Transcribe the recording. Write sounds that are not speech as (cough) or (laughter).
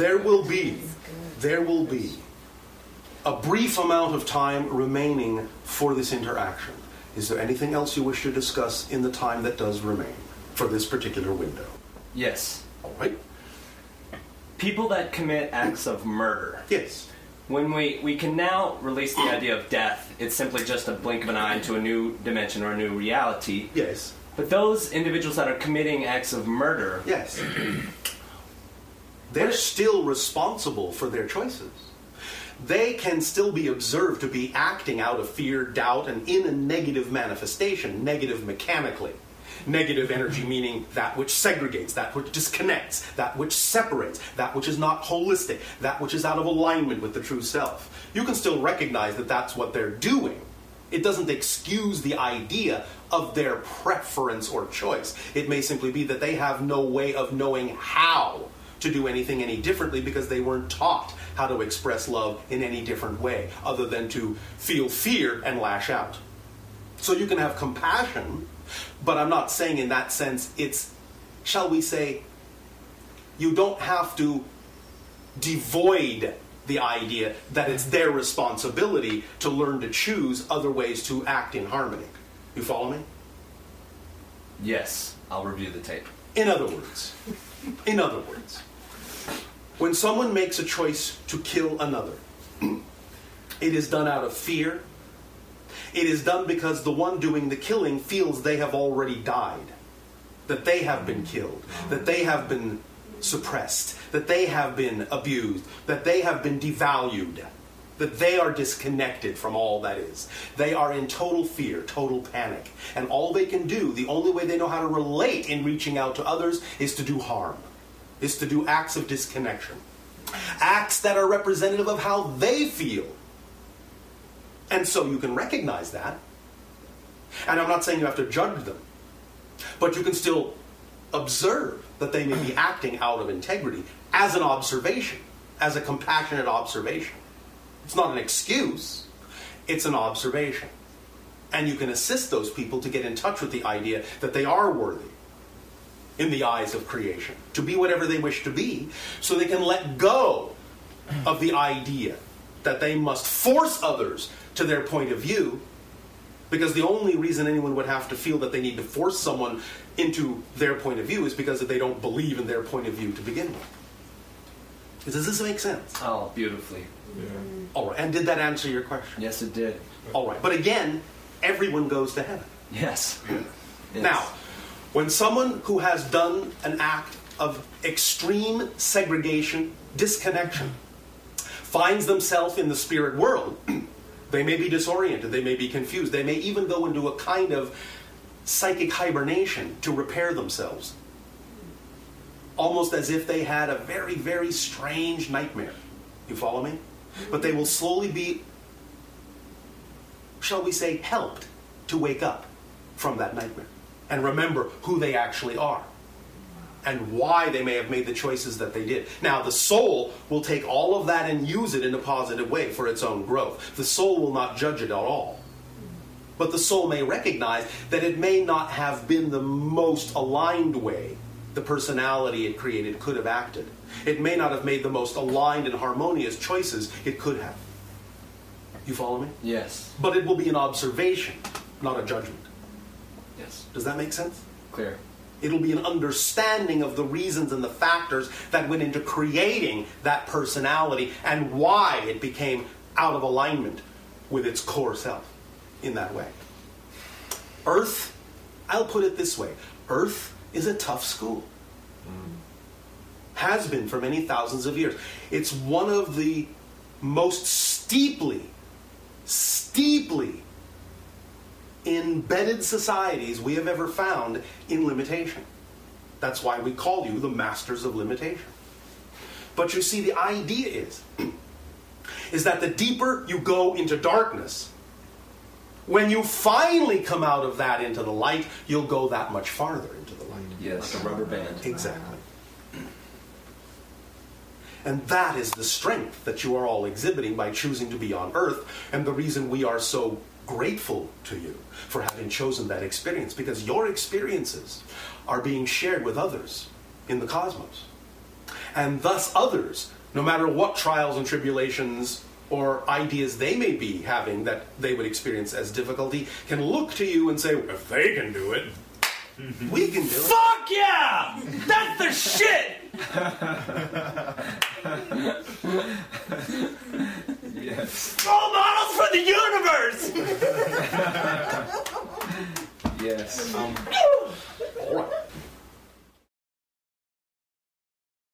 there will be, there will be a brief amount of time remaining for this interaction. Is there anything else you wish to discuss in the time that does remain for this particular window? Yes. All right. People that commit acts of murder. Yes. When we, we can now release the idea of death, it's simply just a blink of an eye into a new dimension or a new reality. Yes. But those individuals that are committing acts of murder, Yes. They're still responsible for their choices. They can still be observed to be acting out of fear, doubt, and in a negative manifestation, negative mechanically. Negative energy meaning that which segregates, that which disconnects, that which separates, that which is not holistic, that which is out of alignment with the true self. You can still recognize that that's what they're doing. It doesn't excuse the idea of their preference or choice. It may simply be that they have no way of knowing how to do anything any differently because they weren't taught how to express love in any different way other than to feel fear and lash out. So you can have compassion, but I'm not saying in that sense it's, shall we say, you don't have to devoid the idea that it's their responsibility to learn to choose other ways to act in harmony. You follow me? yes, I'll review the tape. In other words, in other words, when someone makes a choice to kill another, it is done out of fear. It is done because the one doing the killing feels they have already died, that they have been killed, that they have been suppressed, that they have been abused, that they have been devalued, that they are disconnected from all that is. They are in total fear, total panic. And all they can do, the only way they know how to relate in reaching out to others, is to do harm, is to do acts of disconnection. Acts that are representative of how they feel. And so you can recognize that. And I'm not saying you have to judge them, but you can still observe that they may be acting out of integrity as an observation, as a compassionate observation. It's not an excuse, it's an observation. And you can assist those people to get in touch with the idea that they are worthy in the eyes of creation, to be whatever they wish to be, so they can let go of the idea that they must force others to their point of view because the only reason anyone would have to feel that they need to force someone into their point of view is because they don't believe in their point of view to begin with. Does this make sense? Oh, beautifully. All right. And did that answer your question? Yes, it did. All right. But again, everyone goes to heaven. Yes. Yes. Now, when someone who has done an act of extreme segregation, disconnection, finds themselves in the spirit world, (clears throat) they may be disoriented, they may be confused, they may even go into a kind of psychic hibernation to repair themselves. Almost as if they had a very, very strange nightmare. You follow me? But they will slowly be, shall we say, helped to wake up from that nightmare and remember who they actually are and why they may have made the choices that they did. Now, the soul will take all of that and use it in a positive way for its own growth. The soul will not judge it at all. But the soul may recognize that it may not have been the most aligned way the personality it created could have acted. It may not have made the most aligned and harmonious choices it could have. You follow me? Yes. But it will be an observation, not a judgment. Yes. Does that make sense? Clear. It'll be an understanding of the reasons and the factors that went into creating that personality and why it became out of alignment with its core self in that way. Earth, I'll put it this way Earth is a tough school. Mm. Has been for many thousands of years. It's one of the most steeply, steeply embedded societies we have ever found in limitation. That's why we call you the masters of limitation. But you see, the idea is, (clears throat) is that the deeper you go into darkness, when you finally come out of that into the light, you'll go that much farther into the light. Yes. Like a rubber band. Exactly. And that is the strength that you are all exhibiting by choosing to be on earth, and the reason we are so grateful to you for having chosen that experience, because your experiences are being shared with others in the cosmos. And thus, others, no matter what trials and tribulations or ideas they may be having that they would experience as difficulty, can look to you and say, if they can do it, mm-hmm. we can do it. Fuck yeah! That's the shit! Yes. Role models for the universe! (laughs) Yes. Um,